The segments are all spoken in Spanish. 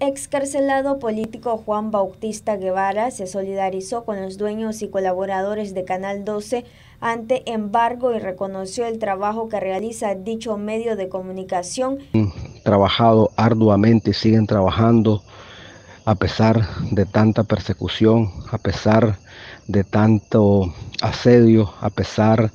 El excarcelado político Juan Bautista Guevara se solidarizó con los dueños y colaboradores de Canal 12 ante embargo y reconoció el trabajo que realiza dicho medio de comunicación. Trabajado arduamente, siguen trabajando a pesar de tanta persecución, a pesar de tanto asedio, a pesar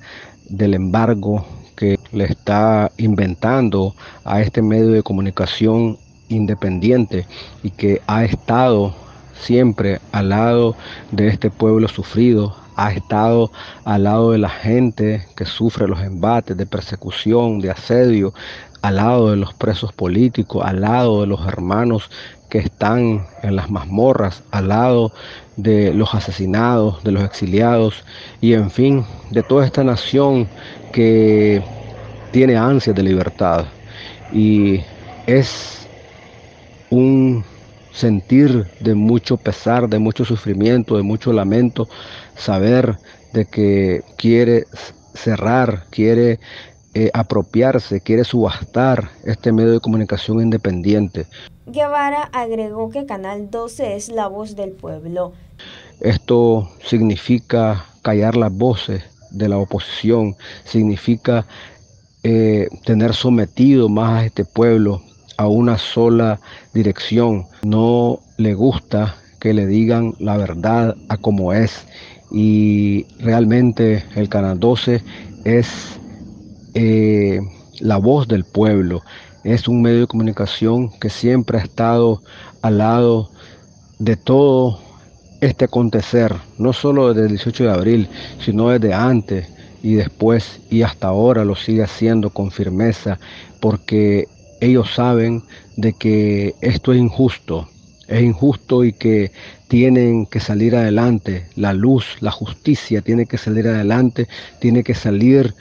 del embargo que le está inventando a este medio de comunicación independiente y que ha estado siempre al lado de este pueblo sufrido, ha estado al lado de la gente que sufre los embates de persecución, de asedio, al lado de los presos políticos, al lado de los hermanos que están en las mazmorras, al lado de los asesinados, de los exiliados y en fin, de toda esta nación que tiene ansias de libertad. Y es un sentir de mucho pesar, de mucho sufrimiento, de mucho lamento, saber de que quiere cerrar, quiere eh, apropiarse, quiere subastar este medio de comunicación independiente. Guevara agregó que Canal 12 es la voz del pueblo. Esto significa callar las voces de la oposición, significa eh, tener sometido más a este pueblo a una sola dirección. No le gusta que le digan la verdad a como es. Y realmente el Canal 12 es eh, la voz del pueblo. Es un medio de comunicación que siempre ha estado al lado de todo este acontecer, no solo desde el 18 de abril, sino desde antes y después y hasta ahora lo sigue haciendo con firmeza, porque ellos saben de que esto es injusto, es injusto y que tienen que salir adelante, la luz, la justicia tiene que salir adelante, tiene que salir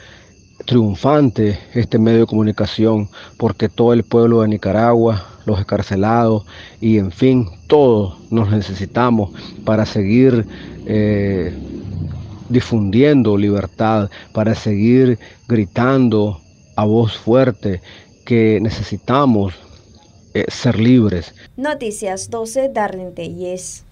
triunfante este medio de comunicación, porque todo el pueblo de Nicaragua, los escarcelados y en fin, todos nos necesitamos para seguir eh, difundiendo libertad, para seguir gritando a voz fuerte que necesitamos eh, ser libres. Noticias 12, Darlene Telles.